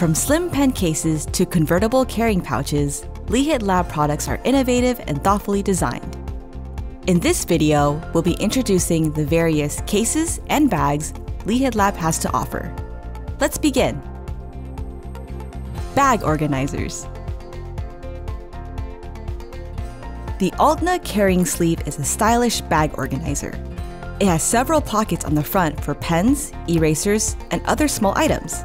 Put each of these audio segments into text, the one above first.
From slim pen cases to convertible carrying pouches, Lihit Lab products are innovative and thoughtfully designed. In this video, we'll be introducing the various cases and bags Lihit Lab has to offer. Let's begin. Bag Organizers The Altna Carrying Sleeve is a stylish bag organizer. It has several pockets on the front for pens, erasers, and other small items.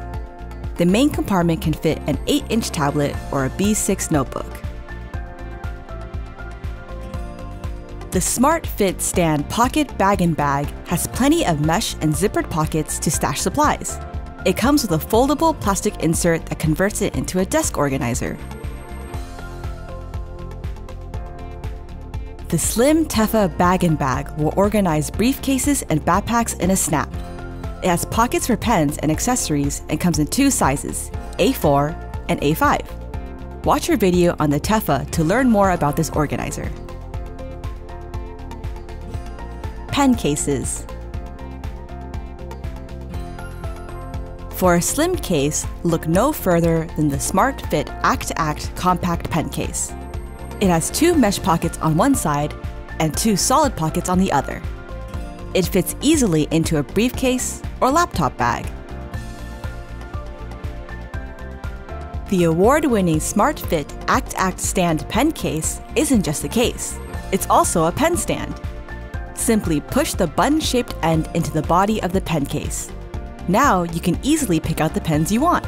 The main compartment can fit an 8-inch tablet or a B6 notebook. The Smart Fit Stand Pocket Bag in Bag has plenty of mesh and zippered pockets to stash supplies. It comes with a foldable plastic insert that converts it into a desk organizer. The Slim Teffa Bag in Bag will organize briefcases and backpacks in a snap. It has pockets for pens and accessories and comes in two sizes, A4 and A5. Watch your video on the Teffa to learn more about this organizer. Pen cases. For a slim case, look no further than the Smart Fit Act to Act compact pen case. It has two mesh pockets on one side and two solid pockets on the other. It fits easily into a briefcase or laptop bag. The award-winning SmartFit Actact Stand pen case isn't just a case, it's also a pen stand. Simply push the button-shaped end into the body of the pen case. Now you can easily pick out the pens you want.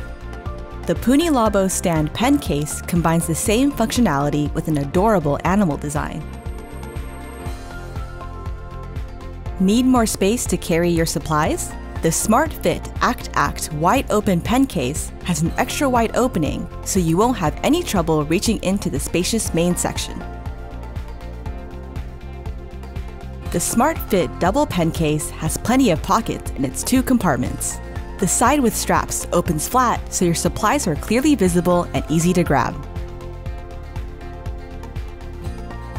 The PuniLabo stand pen case combines the same functionality with an adorable animal design. Need more space to carry your supplies? The Smart Fit Actact wide open pen case has an extra wide opening so you won't have any trouble reaching into the spacious main section. The Smart Fit double pen case has plenty of pockets in its two compartments. The side with straps opens flat so your supplies are clearly visible and easy to grab.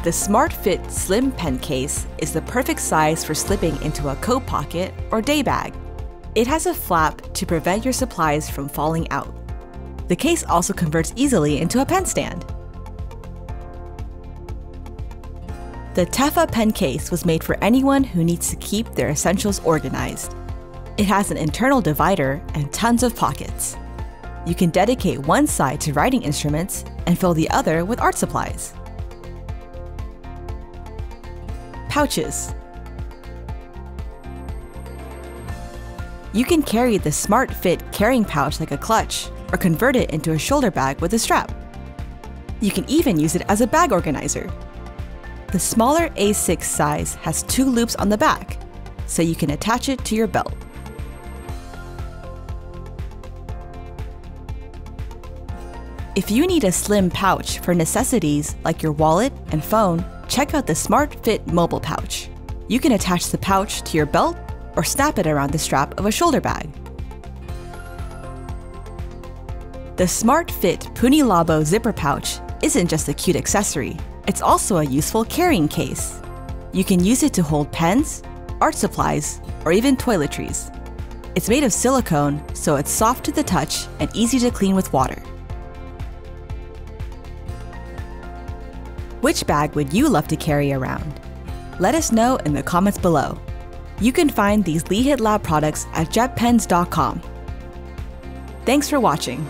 The SmartFit Slim Pen Case is the perfect size for slipping into a coat pocket or day bag. It has a flap to prevent your supplies from falling out. The case also converts easily into a pen stand. The Teffa pen case was made for anyone who needs to keep their essentials organized. It has an internal divider and tons of pockets. You can dedicate one side to writing instruments and fill the other with art supplies. Pouches. You can carry the Smart Fit carrying pouch like a clutch, or convert it into a shoulder bag with a strap. You can even use it as a bag organizer. The smaller A6 size has two loops on the back, so you can attach it to your belt. If you need a slim pouch for necessities like your wallet and phone, check out the Smart Fit mobile pouch. You can attach the pouch to your belt or snap it around the strap of a shoulder bag. The Smart Fit PuniLabo zipper pouch isn't just a cute accessory, it's also a useful carrying case. You can use it to hold pens, art supplies, or even toiletries. It's made of silicone, so it's soft to the touch and easy to clean with water. Which bag would you love to carry around? Let us know in the comments below. You can find these Lihit Lab products at jetpens.com. Thanks for watching.